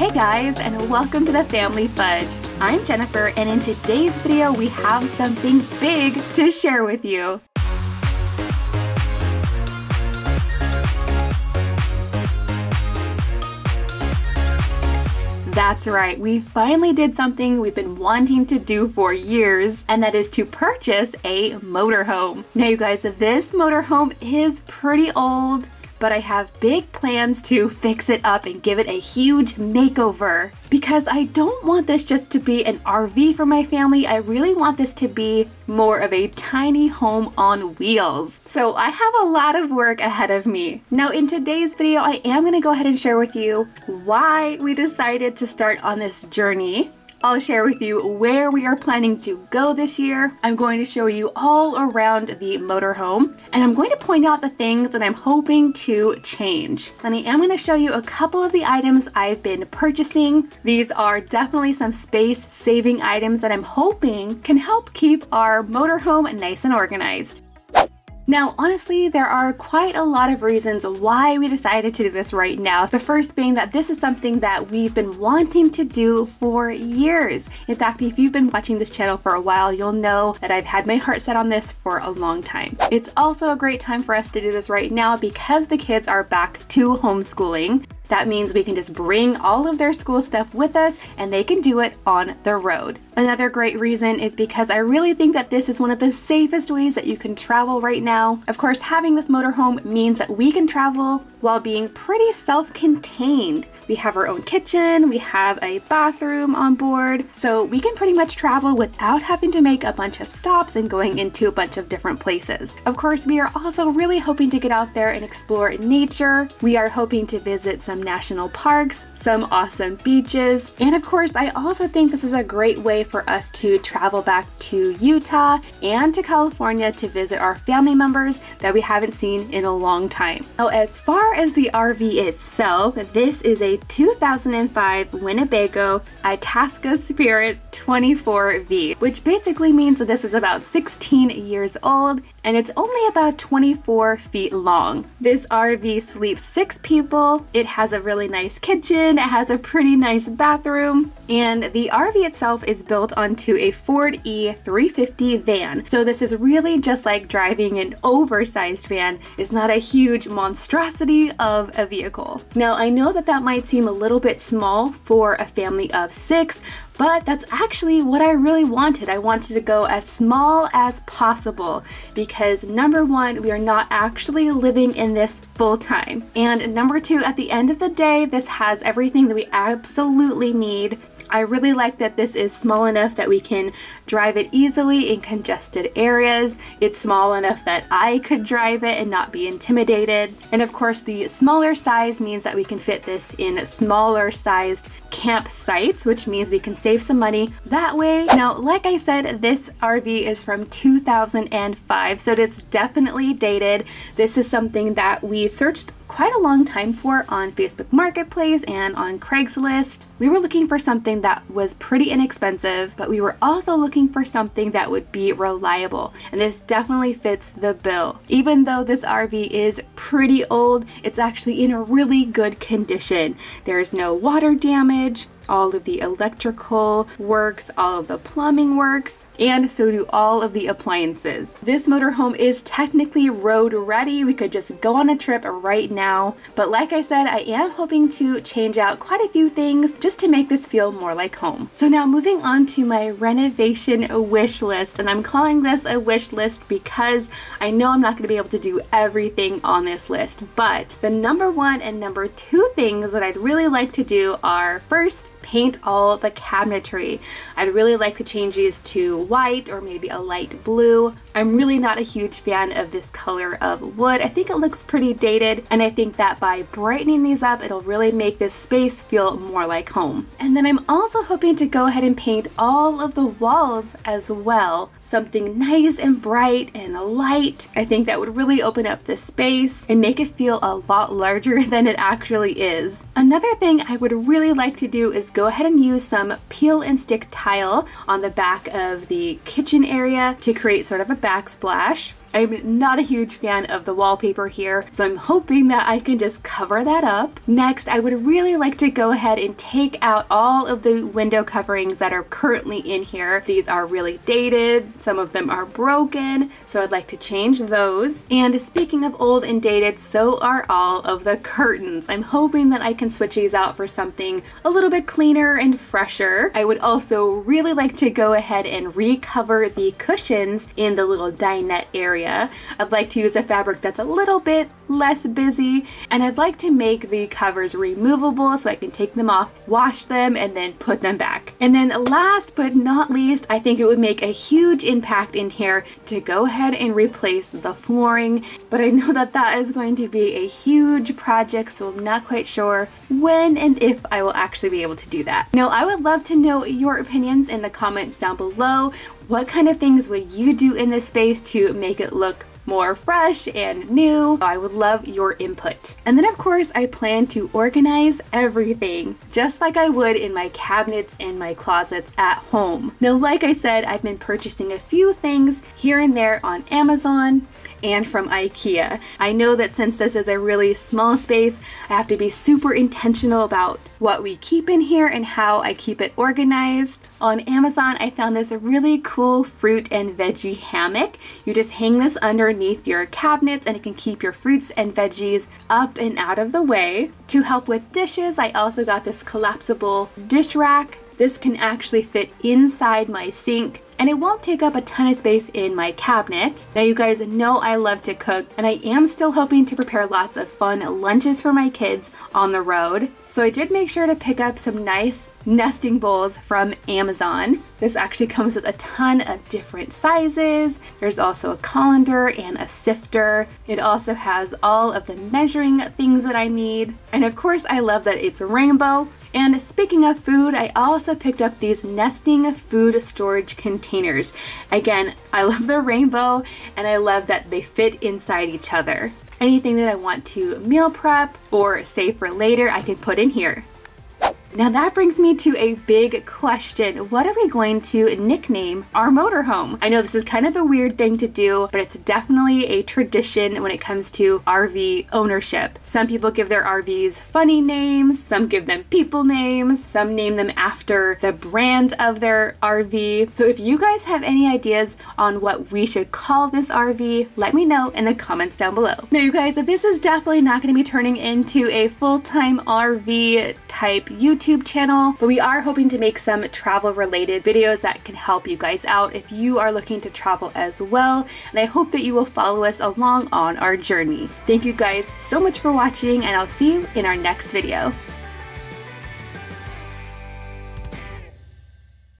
Hey guys, and welcome to the Family Fudge. I'm Jennifer, and in today's video, we have something big to share with you. That's right, we finally did something we've been wanting to do for years, and that is to purchase a motorhome. Now, you guys, this motorhome is pretty old but I have big plans to fix it up and give it a huge makeover. Because I don't want this just to be an RV for my family, I really want this to be more of a tiny home on wheels. So I have a lot of work ahead of me. Now in today's video, I am gonna go ahead and share with you why we decided to start on this journey I'll share with you where we are planning to go this year. I'm going to show you all around the motorhome and I'm going to point out the things that I'm hoping to change. And I am going to show you a couple of the items I've been purchasing. These are definitely some space saving items that I'm hoping can help keep our motorhome nice and organized. Now, honestly, there are quite a lot of reasons why we decided to do this right now. The first being that this is something that we've been wanting to do for years. In fact, if you've been watching this channel for a while, you'll know that I've had my heart set on this for a long time. It's also a great time for us to do this right now because the kids are back to homeschooling. That means we can just bring all of their school stuff with us and they can do it on the road. Another great reason is because I really think that this is one of the safest ways that you can travel right now. Of course, having this motorhome means that we can travel while being pretty self-contained. We have our own kitchen, we have a bathroom on board, so we can pretty much travel without having to make a bunch of stops and going into a bunch of different places. Of course, we are also really hoping to get out there and explore nature. We are hoping to visit some national parks, some awesome beaches, and of course, I also think this is a great way for us to travel back to Utah and to California to visit our family members that we haven't seen in a long time. Now, as far as the RV itself, this is a 2005 Winnebago Itasca Spirit 24V, which basically means that this is about 16 years old and it's only about 24 feet long. This RV sleeps six people. It has a really nice kitchen. It has a pretty nice bathroom. And the RV itself is built onto a Ford E350 van. So this is really just like driving an oversized van. It's not a huge monstrosity of a vehicle. Now I know that that might seem a little bit small for a family of six, but that's actually what I really wanted. I wanted to go as small as possible because number one, we are not actually living in this full time. And number two, at the end of the day, this has everything that we absolutely need I really like that this is small enough that we can drive it easily in congested areas. It's small enough that I could drive it and not be intimidated. And of course, the smaller size means that we can fit this in smaller sized campsites, which means we can save some money that way. Now, like I said, this RV is from 2005, so it's definitely dated. This is something that we searched quite a long time for on Facebook Marketplace and on Craigslist. We were looking for something that was pretty inexpensive, but we were also looking for something that would be reliable, and this definitely fits the bill. Even though this RV is pretty old, it's actually in a really good condition. There's no water damage, all of the electrical works, all of the plumbing works, and so do all of the appliances. This motorhome is technically road ready. We could just go on a trip right now. But like I said, I am hoping to change out quite a few things just to make this feel more like home. So now moving on to my renovation wish list, and I'm calling this a wish list because I know I'm not going to be able to do everything on this list. But the number one and number two things that I'd really like to do are first, paint all the cabinetry. I'd really like to change these to white or maybe a light blue. I'm really not a huge fan of this color of wood. I think it looks pretty dated and I think that by brightening these up it'll really make this space feel more like home. And then I'm also hoping to go ahead and paint all of the walls as well something nice and bright and light. I think that would really open up the space and make it feel a lot larger than it actually is. Another thing I would really like to do is go ahead and use some peel and stick tile on the back of the kitchen area to create sort of a backsplash. I'm not a huge fan of the wallpaper here, so I'm hoping that I can just cover that up. Next, I would really like to go ahead and take out all of the window coverings that are currently in here. These are really dated, some of them are broken, so I'd like to change those. And speaking of old and dated, so are all of the curtains. I'm hoping that I can switch these out for something a little bit cleaner and fresher. I would also really like to go ahead and recover the cushions in the little dinette area. I'd like to use a fabric that's a little bit less busy and I'd like to make the covers removable so I can take them off, wash them, and then put them back. And then last but not least, I think it would make a huge impact in here to go ahead and replace the flooring, but I know that that is going to be a huge project so I'm not quite sure when and if I will actually be able to do that. Now I would love to know your opinions in the comments down below. What kind of things would you do in this space to make it look more fresh and new. I would love your input. And then of course I plan to organize everything just like I would in my cabinets and my closets at home. Now like I said, I've been purchasing a few things here and there on Amazon and from IKEA. I know that since this is a really small space, I have to be super intentional about what we keep in here and how I keep it organized. On Amazon, I found this really cool fruit and veggie hammock. You just hang this underneath your cabinets and it can keep your fruits and veggies up and out of the way. To help with dishes, I also got this collapsible dish rack. This can actually fit inside my sink and it won't take up a ton of space in my cabinet. Now you guys know I love to cook and I am still hoping to prepare lots of fun lunches for my kids on the road. So I did make sure to pick up some nice nesting bowls from Amazon. This actually comes with a ton of different sizes. There's also a colander and a sifter. It also has all of the measuring things that I need. And of course I love that it's rainbow and speaking of food, I also picked up these nesting food storage containers. Again, I love the rainbow and I love that they fit inside each other. Anything that I want to meal prep or save for later, I can put in here. Now that brings me to a big question. What are we going to nickname our motorhome? I know this is kind of a weird thing to do, but it's definitely a tradition when it comes to RV ownership. Some people give their RVs funny names, some give them people names, some name them after the brand of their RV. So if you guys have any ideas on what we should call this RV, let me know in the comments down below. Now you guys, this is definitely not going to be turning into a full-time RV type YouTube YouTube channel, but we are hoping to make some travel related videos that can help you guys out if you are looking to travel as well. And I hope that you will follow us along on our journey. Thank you guys so much for watching and I'll see you in our next video.